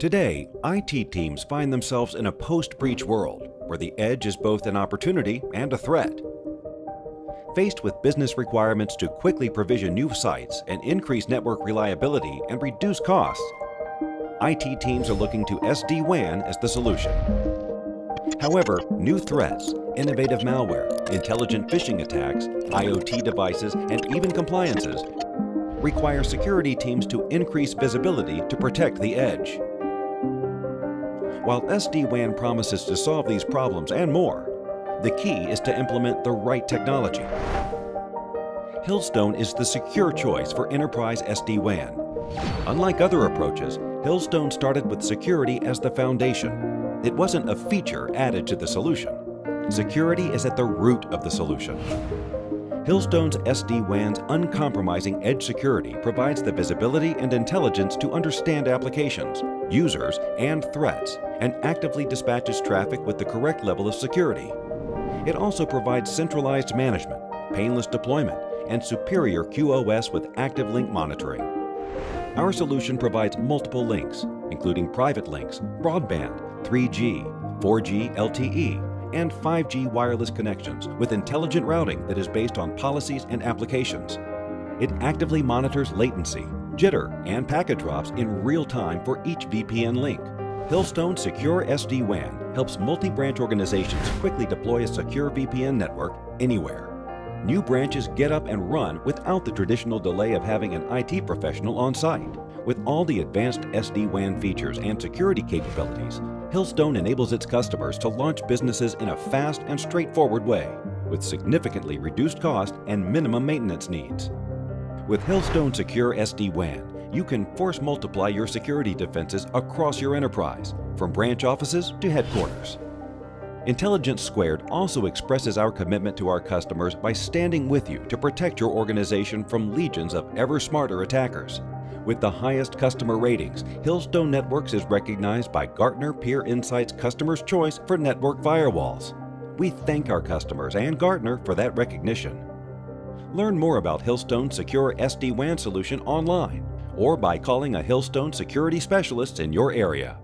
Today, IT teams find themselves in a post-breach world where the edge is both an opportunity and a threat. Faced with business requirements to quickly provision new sites and increase network reliability and reduce costs, IT teams are looking to SD-WAN as the solution. However, new threats, innovative malware, intelligent phishing attacks, IoT devices, and even compliances require security teams to increase visibility to protect the edge. While SD-WAN promises to solve these problems and more, the key is to implement the right technology. Hillstone is the secure choice for enterprise SD-WAN. Unlike other approaches, Hillstone started with security as the foundation. It wasn't a feature added to the solution. Security is at the root of the solution. Hillstone's SD-WAN's uncompromising edge security provides the visibility and intelligence to understand applications, users, and threats, and actively dispatches traffic with the correct level of security. It also provides centralized management, painless deployment, and superior QoS with active link monitoring. Our solution provides multiple links, including private links, broadband, 3G, 4G LTE, and 5G wireless connections with intelligent routing that is based on policies and applications. It actively monitors latency, jitter, and packet drops in real time for each VPN link. Hillstone Secure SD-WAN helps multi-branch organizations quickly deploy a secure VPN network anywhere. New branches get up and run without the traditional delay of having an IT professional on site. With all the advanced SD-WAN features and security capabilities, Hillstone enables its customers to launch businesses in a fast and straightforward way, with significantly reduced cost and minimum maintenance needs. With Hillstone Secure SD-WAN, you can force multiply your security defenses across your enterprise, from branch offices to headquarters. Intelligence Squared also expresses our commitment to our customers by standing with you to protect your organization from legions of ever smarter attackers. With the highest customer ratings, Hillstone Networks is recognized by Gartner Peer Insights Customer's Choice for Network Firewalls. We thank our customers and Gartner for that recognition. Learn more about Hillstone's secure SD-WAN solution online or by calling a Hillstone security specialist in your area.